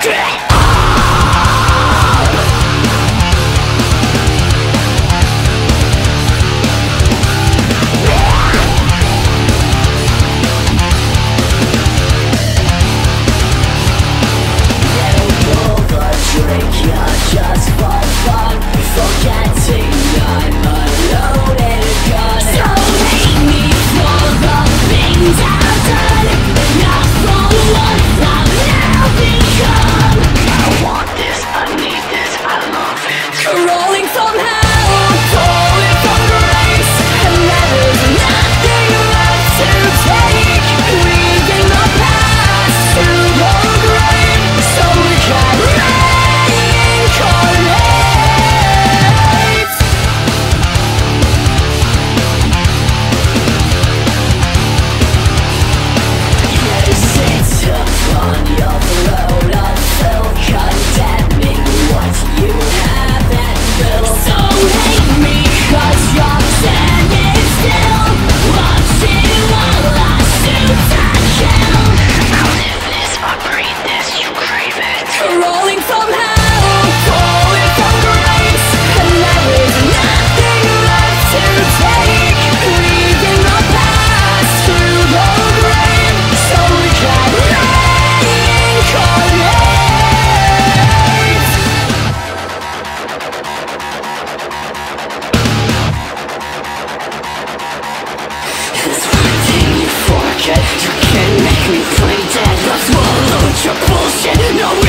Drag! Rolling from hell Falling from grace And there is nothing left to take. Leaving the past the grave So we can reincarnate. It's you forget. You can make me play dead. Let's swallow your bullshit. No